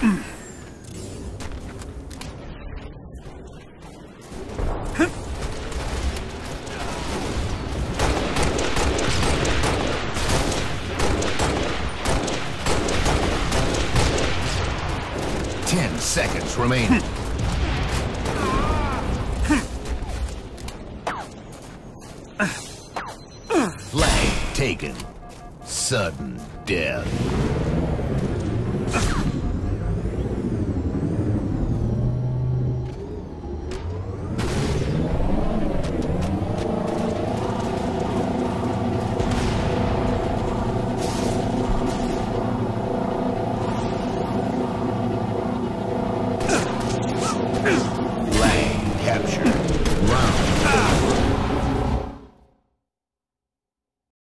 Ten seconds remaining. Flag taken. Sudden death. Ugh!